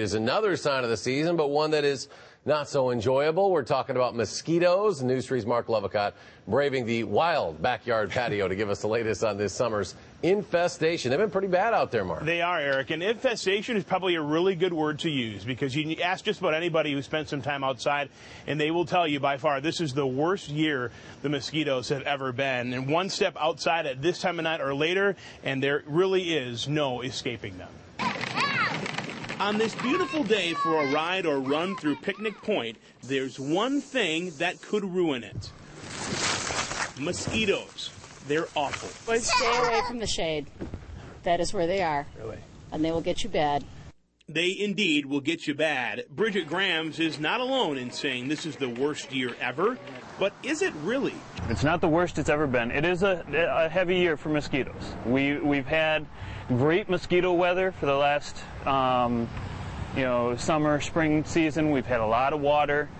is another sign of the season, but one that is not so enjoyable. We're talking about mosquitoes. News 3's Marc Lovicott braving the wild backyard patio to give us the latest on this summer's infestation. They've been pretty bad out there, Marc. They are, Eric. And infestation is probably a really good word to use because you ask just about anybody who spent some time outside, and they will tell you by far this is the worst year the mosquitoes have ever been. And one step outside at this time of night or later, and there really is no escaping them. On this beautiful day for a ride or run through Picnic Point, there's one thing that could ruin it. Mosquitoes. They're awful. But stay away from the shade. That is where they are. Really? And they will get you bad. They indeed will get you bad. Bridget Grams is not alone in saying this is the worst year ever, but is it really? It's not the worst it's ever been. It is a, a heavy year for mosquitoes. We, we've had great mosquito weather for the last, um, you know, summer, spring season. We've had a lot of water.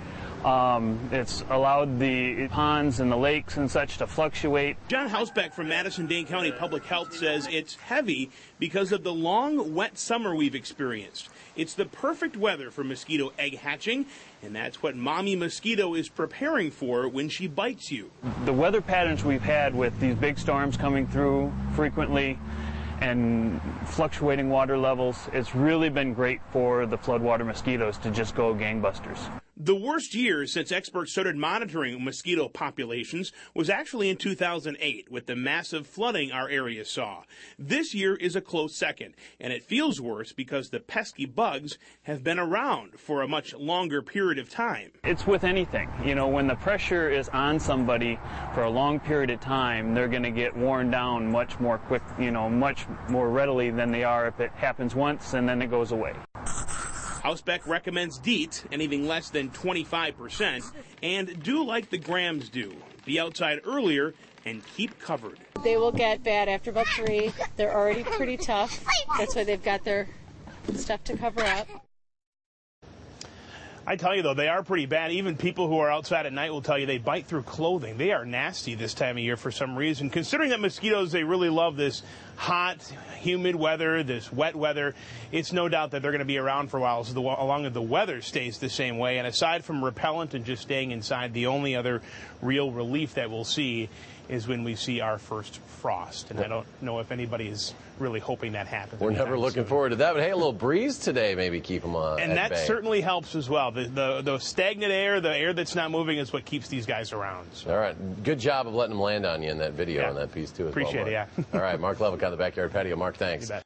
Um, it's allowed the ponds and the lakes and such to fluctuate. John Hausbeck from Madison-Dane County Public Health says it's heavy because of the long, wet summer we've experienced. It's the perfect weather for mosquito egg hatching, and that's what mommy mosquito is preparing for when she bites you. The weather patterns we've had with these big storms coming through frequently and fluctuating water levels, it's really been great for the floodwater mosquitoes to just go gangbusters. The worst year since experts started monitoring mosquito populations was actually in 2008 with the massive flooding our area saw. This year is a close second, and it feels worse because the pesky bugs have been around for a much longer period of time. It's with anything. You know, when the pressure is on somebody for a long period of time, they're going to get worn down much more quick, you know, much more readily than they are if it happens once and then it goes away. Hausbeck recommends DEET, anything less than 25%, and do like the Grams do. Be outside earlier and keep covered. They will get bad after about three. They're already pretty tough. That's why they've got their stuff to cover up. I tell you though, they are pretty bad. Even people who are outside at night will tell you they bite through clothing. They are nasty this time of year for some reason. Considering that mosquitoes, they really love this hot, humid weather, this wet weather. It's no doubt that they're going to be around for a while, so the, along with the weather stays the same way. And aside from repellent and just staying inside, the only other real relief that we'll see is when we see our first frost. And I don't know if anybody is really hoping that happens. We're never looking soon. forward to that. But hey, a little breeze today maybe keep them on. Uh, and that bay. certainly helps as well. The, the, the stagnant air, the air that's not moving, is what keeps these guys around. So. All right, good job of letting them land on you in that video yeah. and that piece too. Appreciate well, it. Yeah. All right, Marc Lovicott the backyard patio. Marc, thanks.